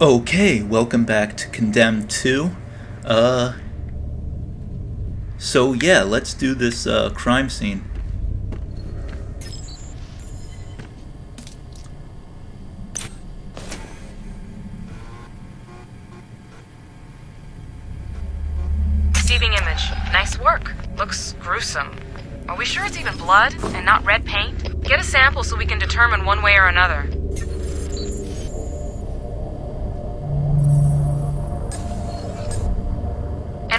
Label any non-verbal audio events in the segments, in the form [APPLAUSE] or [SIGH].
Okay, welcome back to Condemned 2. Uh. So, yeah, let's do this uh, crime scene. Receiving image. Nice work. Looks gruesome. Are we sure it's even blood and not red paint? Get a sample so we can determine one way or another.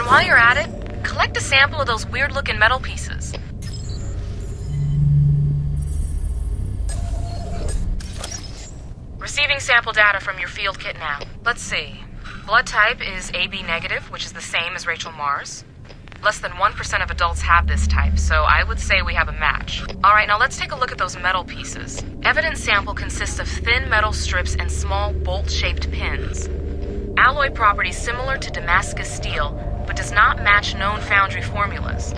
While you're at it, collect a sample of those weird looking metal pieces. Receiving sample data from your field kit now. Let's see. Blood type is AB negative, which is the same as Rachel Mars. Less than 1% of adults have this type, so I would say we have a match. Alright, now let's take a look at those metal pieces. Evidence sample consists of thin metal strips and small bolt shaped pins. Alloy properties similar to Damascus steel, but does not match known foundry formulas.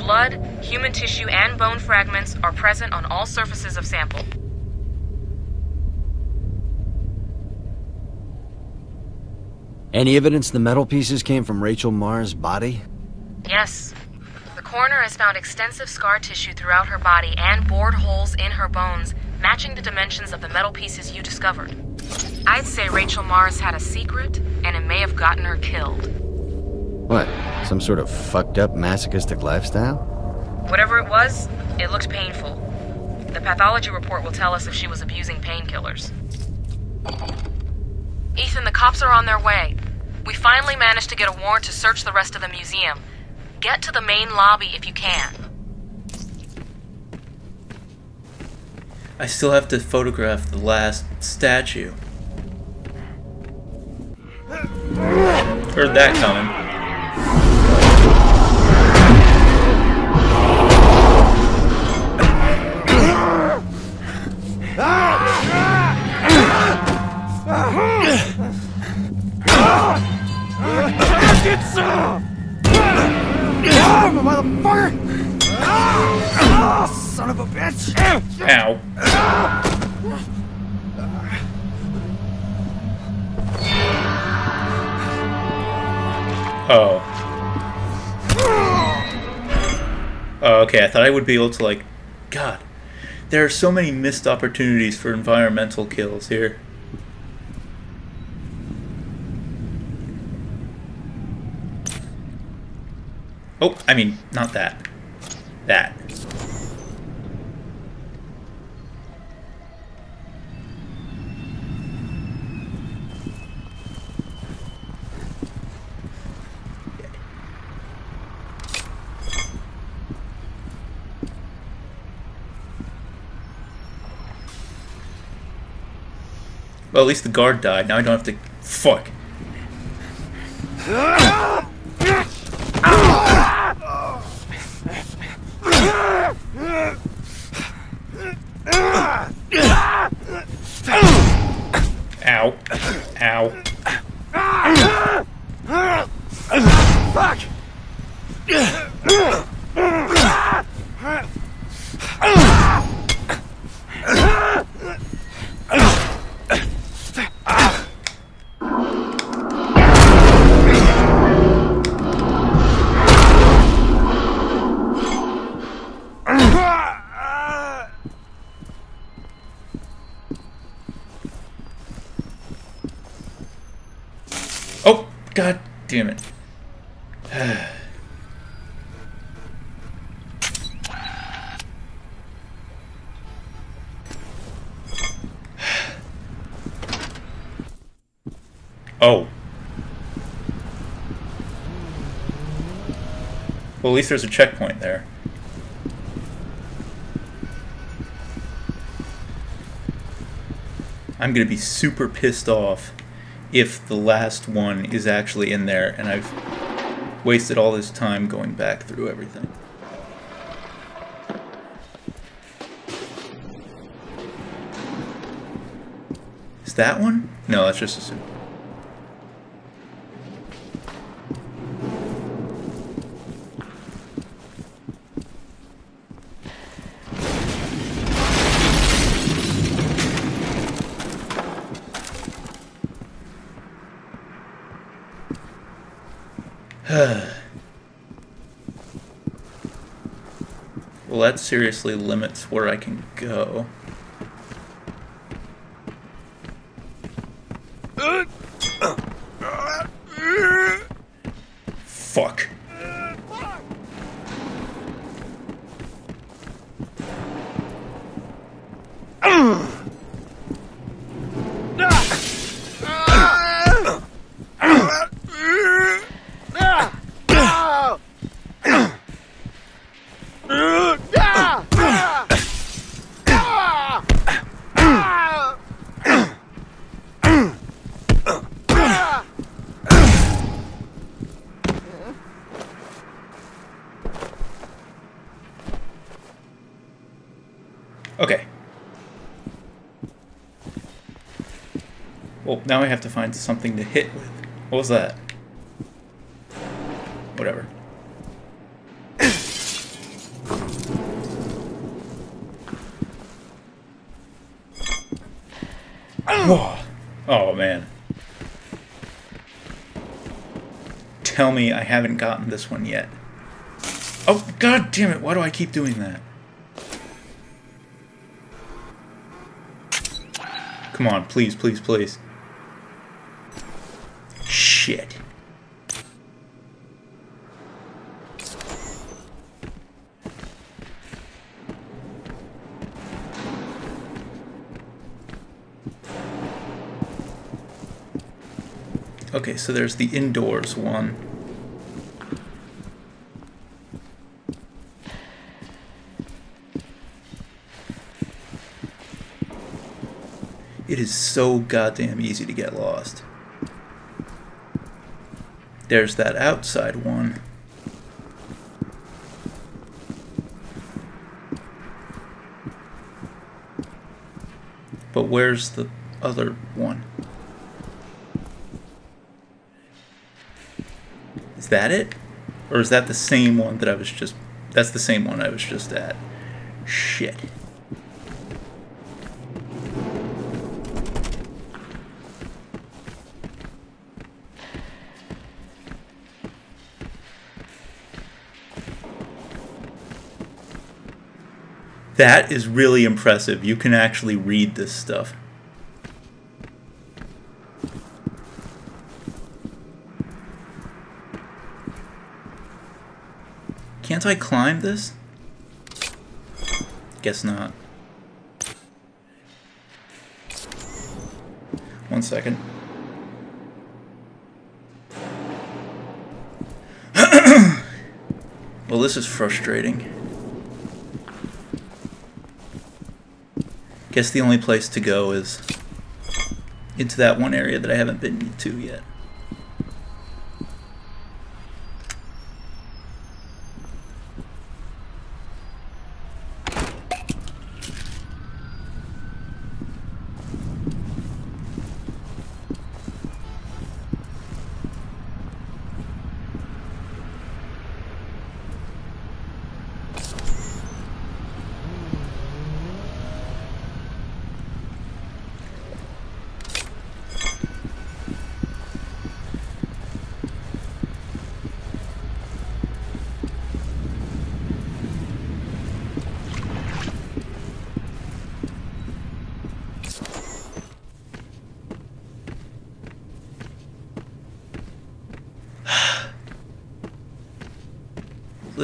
Blood, human tissue, and bone fragments are present on all surfaces of sample. Any evidence the metal pieces came from Rachel Mars' body? Yes. The coroner has found extensive scar tissue throughout her body and bored holes in her bones, matching the dimensions of the metal pieces you discovered. I'd say Rachel Mars had a secret, and it may have gotten her killed. What? Some sort of fucked up masochistic lifestyle? Whatever it was, it looked painful. The pathology report will tell us if she was abusing painkillers. Ethan, the cops are on their way. We finally managed to get a warrant to search the rest of the museum. Get to the main lobby if you can. I still have to photograph the last statue. Heard that coming. Motherfucker! Ah, son of a bitch! Ow. Oh. Oh, okay, I thought I would be able to, like. God. There are so many missed opportunities for environmental kills here. Oh, I mean, not that. That. Well, at least the guard died. Now I don't have to. Fuck. [LAUGHS] god damn it. [SIGHS] Oh. Well, at least there's a checkpoint there. I'm gonna be super pissed off if the last one is actually in there and I've wasted all this time going back through everything. Is that one? No, that's just a. well, that seriously limits where I can go. Okay. Well, now I have to find something to hit with. What was that? Whatever. Oh, man. Tell me I haven't gotten this one yet. Oh, god damn it, why do I keep doing that? Come on, please, please, please. Shit. Okay, so there's the indoors one. It is so goddamn easy to get lost. There's that outside one. But where's the other one? Is that it? Or is that the same one that I was just... That's the same one I was just at. Shit. That is really impressive. You can actually read this stuff. Can't I climb this? Guess not. One second. [CLEARS THROAT] well, this is frustrating. Guess the only place to go is into that one area that I haven't been to yet.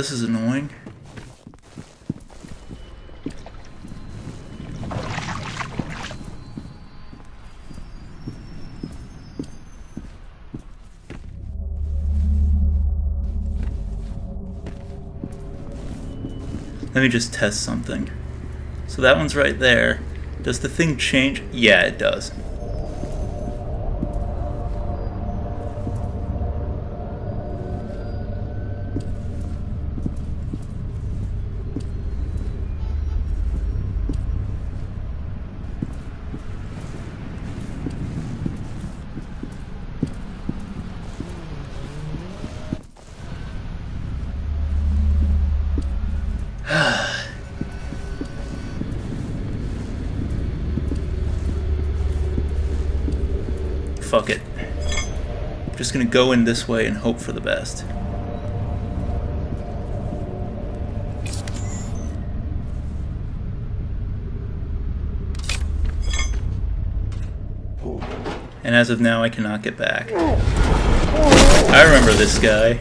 This is annoying. Let me just test something. So that one's right there. Does the thing change? Yeah, it does. [SIGHS] Fuck it. I'm just gonna go in this way and hope for the best. And as of now, I cannot get back. I remember this guy.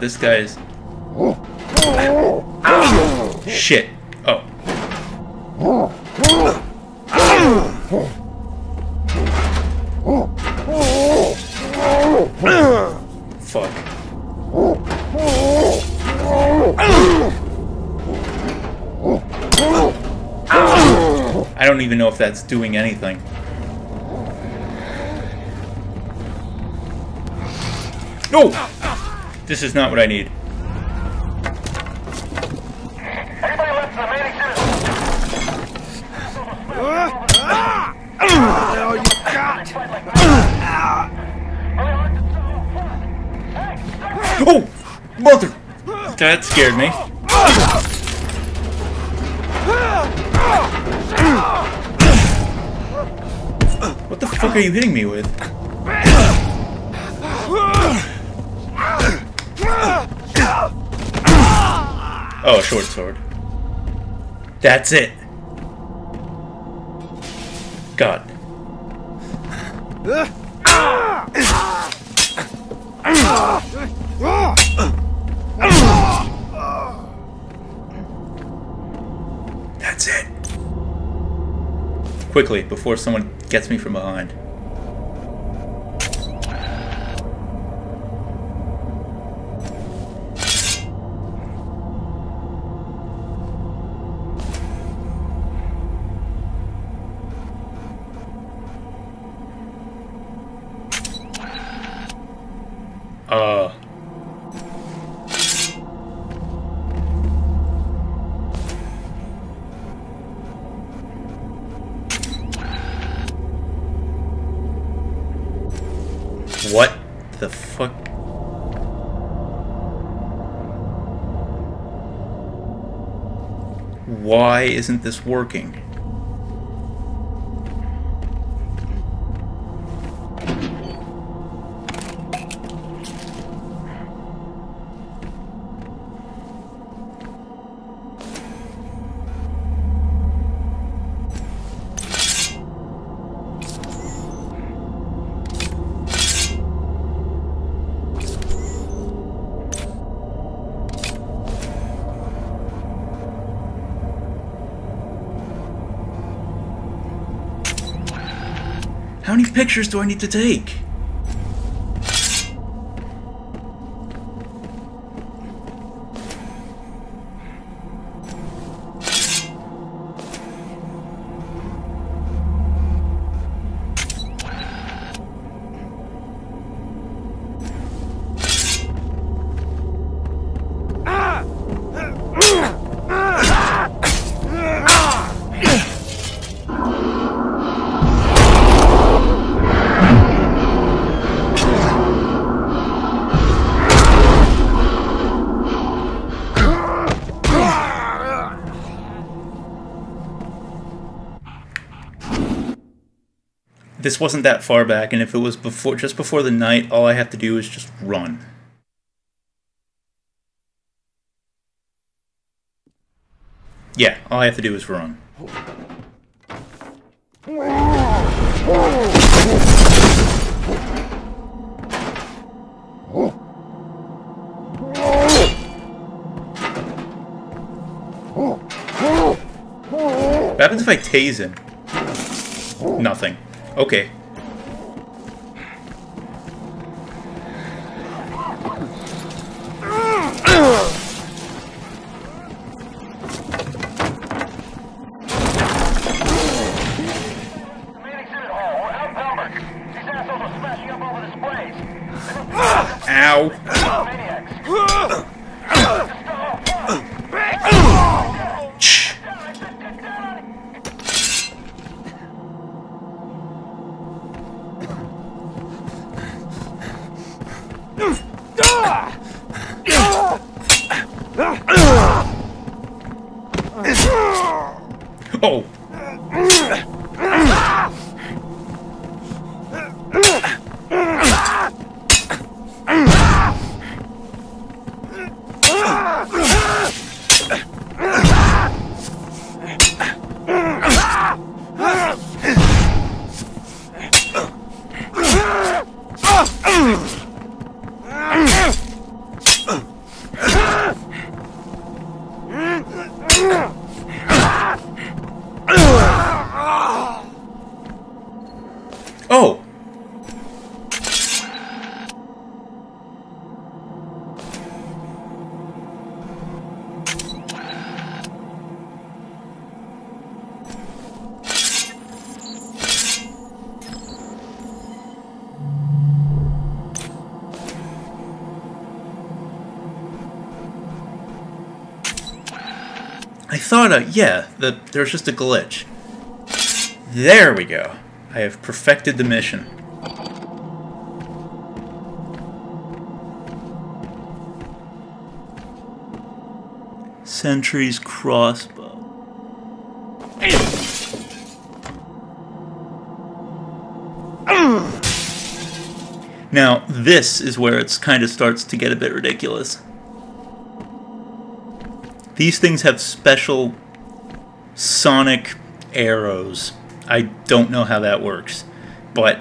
God, this guy is... Shit. Oh. Fuck. I don't even know if that's doing anything. No! This is not what I need. Anybody left in the main hell you got? Oh! Mother! That scared me. What the fuck are you hitting me with? Oh, short sword. That's it. God. That's it. Quickly, before someone gets me from behind. Why isn't this working? Pictures do I need to take? Wasn't that far back, and if it was before, just before the night, all I have to do is just run. Yeah, all I have to do is run. What happens if I tase him? Nothing. Okay. Thought, uh, yeah, the, there's just a glitch. There we go. I have perfected the mission. Sentry's crossbow. Now, this is where it kind of starts to get a bit ridiculous. These things have special sonic arrows. I don't know how that works, but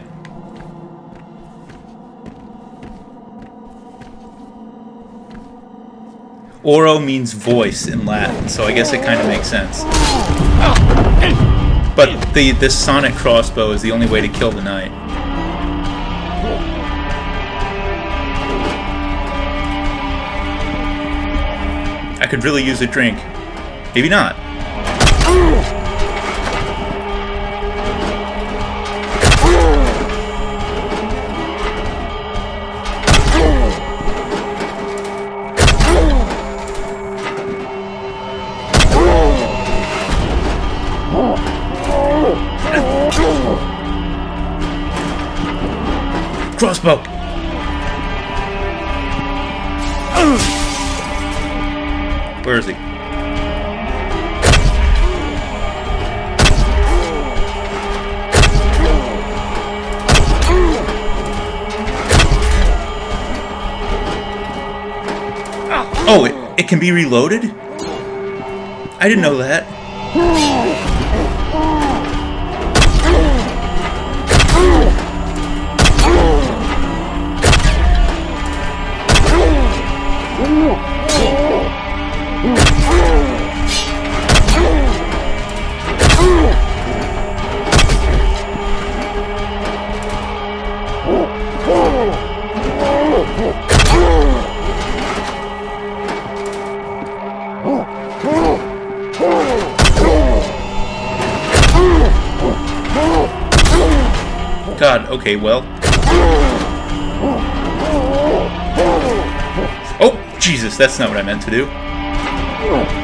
Oro means voice in Latin, so I guess it kind of makes sense. But the this sonic crossbow is the only way to kill the knight. Could really use a drink. Maybe not. Crossbow! Where is he? Oh, it, it can be reloaded? I didn't know that. Okay, well. Oh, Jesus, that's not what I meant to do.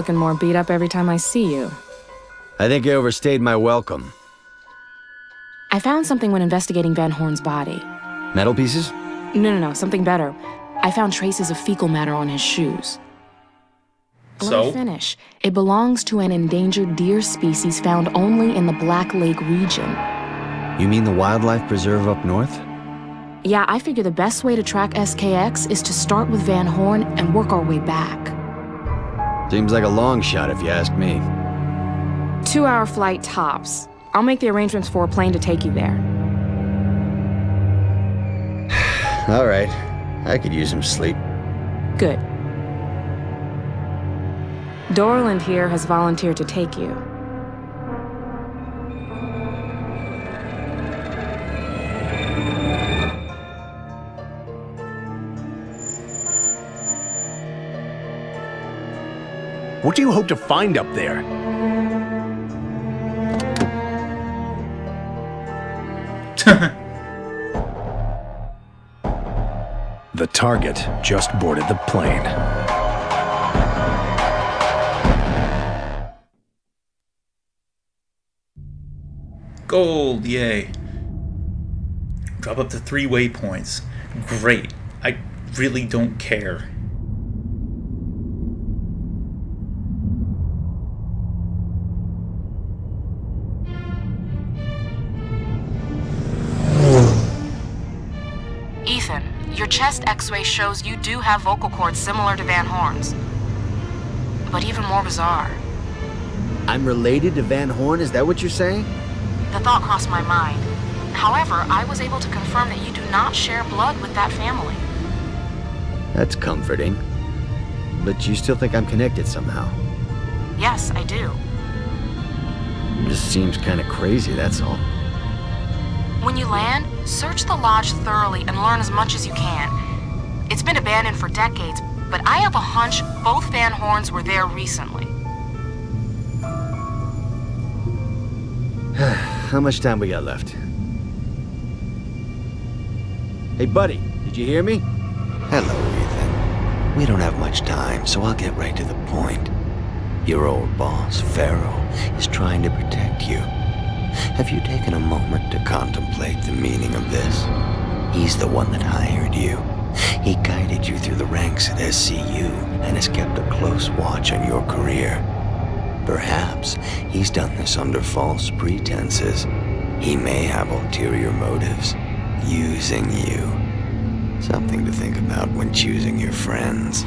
Looking more beat up every time I see you. I think I overstayed my welcome. I found something when investigating Van Horn's body. Metal pieces? No, no, no, something better. I found traces of fecal matter on his shoes. Let So? me finish. It belongs to an endangered deer species found only in the Black Lake region. You mean the wildlife preserve up north? Yeah, I figure the best way to track SKX is to start with Van Horn and work our way back. Seems like a long shot if you ask me. Two hour flight tops. I'll make the arrangements for a plane to take you there. [SIGHS] All right. I could use some sleep. Good. Dorland here has volunteered to take you. What do you hope to find up there? [LAUGHS] the target just boarded the plane. Gold, yay. Drop up to three waypoints. Great. I really don't care. Chest x ray shows you do have vocal cords similar to Van Horn's. But even more bizarre, I'm related to Van Horn, is that what you're saying? the thought crossed my mind. However, I was able to confirm that you do not share blood with that family. That's comforting. But you still think I'm connected somehow. Yes, I do. Just seems kind of crazy, that's all. When you land, search the lodge thoroughly and learn as much as you can. It's been abandoned for decades, but I have a hunch both Van Horns were there recently. [SIGHS] How much time we got left? Hey, buddy, did you hear me? Hello, Ethan. We don't have much time, so I'll get right to the point. Your old boss, Farrell, is trying to protect you. Have you taken a moment to contemplate the meaning of this? He's the one that hired you. He guided you through the ranks at SCU and has kept a close watch on your career. Perhaps he's done this under false pretenses. He may have ulterior motives, using you. Something to think about when choosing your friends.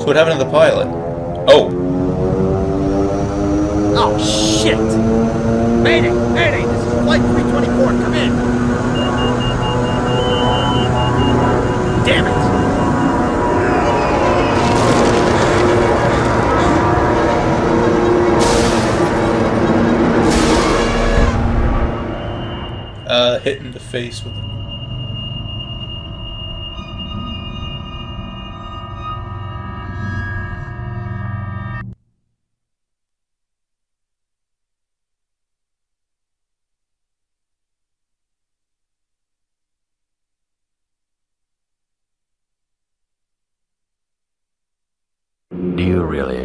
So what happened to the pilot? Oh, Oh, shit! Mayday! Mayday! This is Flight 324. Come in! Damn it! uh, hit in the face with.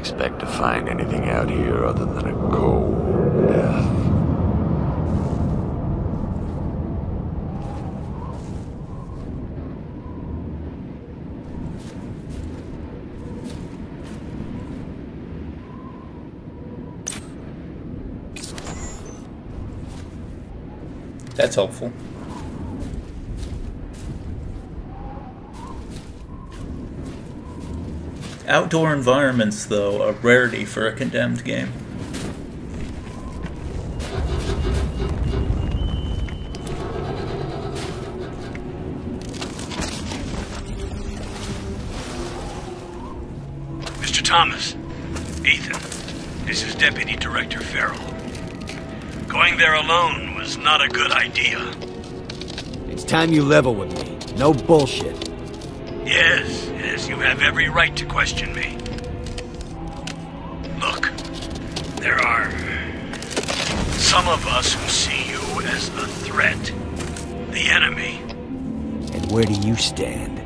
Expect to find anything out here other than a cold death? That's helpful. Outdoor environments, though, a rarity for a condemned game. Mr. Thomas, Ethan, this is Deputy Director Farrell. Going there alone was not a good idea. It's time you level with me. No bullshit. Every right to question me. Look, there are some of us who see you as a threat. The enemy. And where do you stand?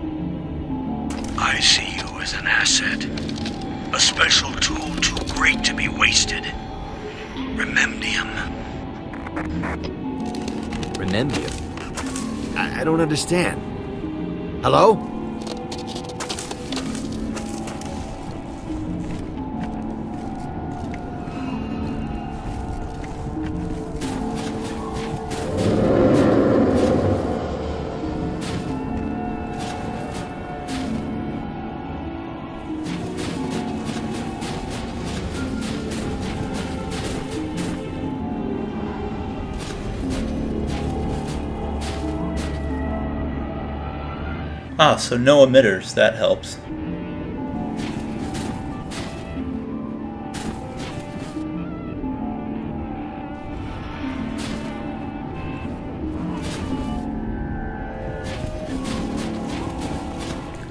I see you as an asset. A special tool too great to be wasted. Rememdium. Remember? I, I don't understand. Hello? Ah, so no emitters. That helps.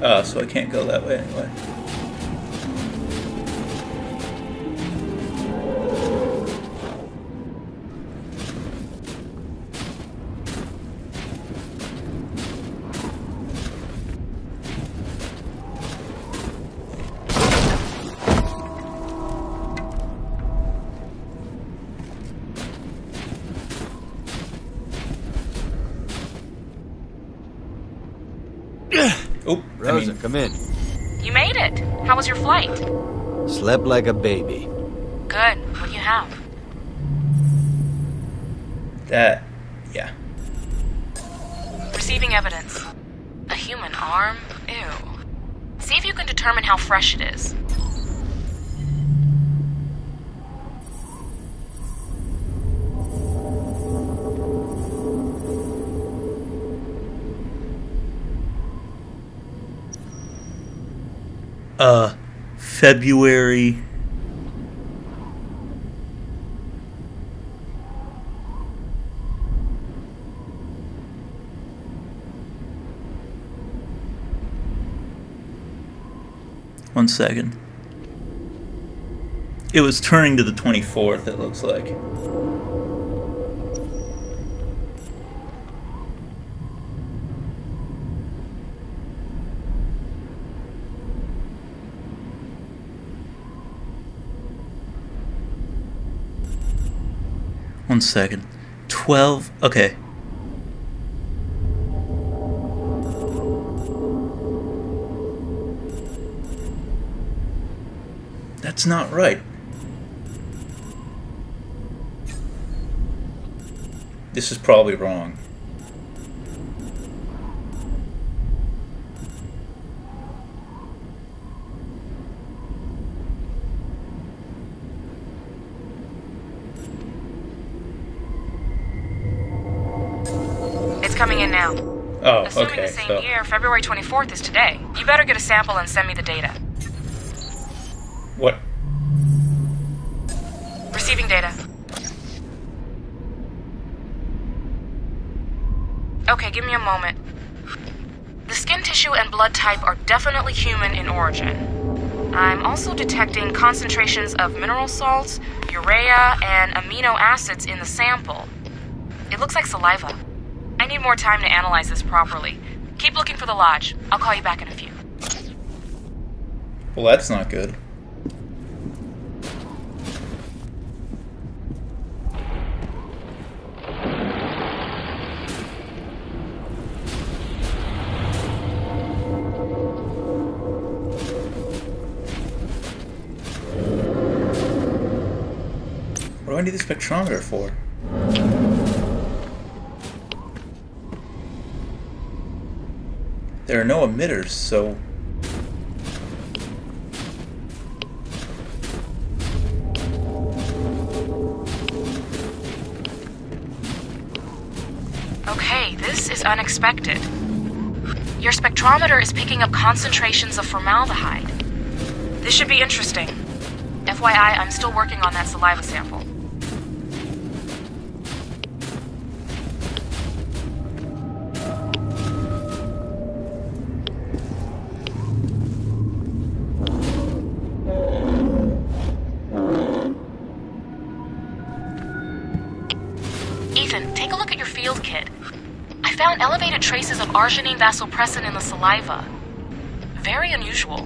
Ah, so I can't go that way anyway. Come in. You made it. How was your flight? Slept like a baby. Good. What do you have? that, yeah. Receiving evidence. A human arm? Ew. See if you can determine how fresh it is. Uh, February. One second. It was turning to the 24th, it looks like. One second. 12. Okay. That's not right. This is probably wrong. It's coming in now. Oh, Assuming okay. the same So year, February 24th is today. You better get a sample and send me the data. what? Receiving data. Okay, give me a moment. The skin tissue and blood type are definitely human in origin. I'm also detecting concentrations of mineral salts, urea, and amino acids in the sample. It looks like saliva. Need more time to analyze this properly. Keep looking for the lodge. I'll call you back in a few. Well, that's not good. What do I need the spectrometer for? There are no emitters, so Okay, this is unexpected. Your spectrometer is picking up concentrations of formaldehyde. This should be interesting. FYI, I'm still working on that saliva sample. I found elevated traces of arginine vasopressin in the saliva. Very unusual.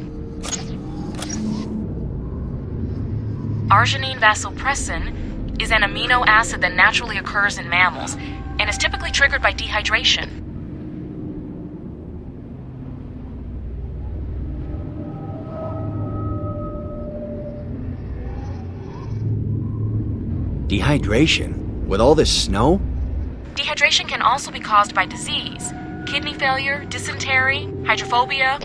Arginine vasopressin is an amino acid that naturally occurs in mammals and is typically triggered by dehydration. Dehydration? With all this snow? Dehydration can also be caused by disease kidney failure, dysentery, hydrophobia.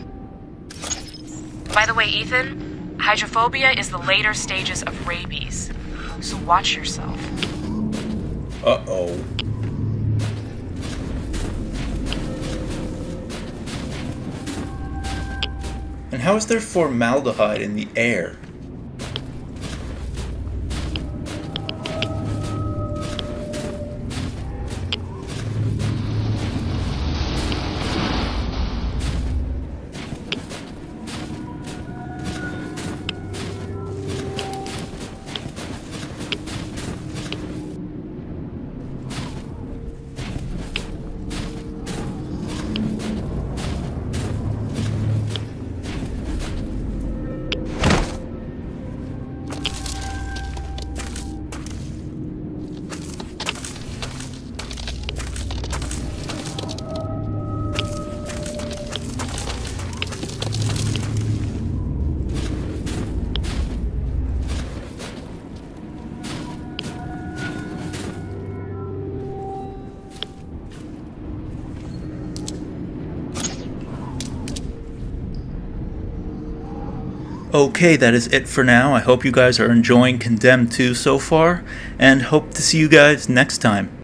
By the way, Ethan, hydrophobia is the later stages of rabies. So watch yourself. Uh oh. And how is there formaldehyde in the air? Okay, that is it for now. I hope you guys are enjoying Condemned 2 so far, and hope to see you guys next time.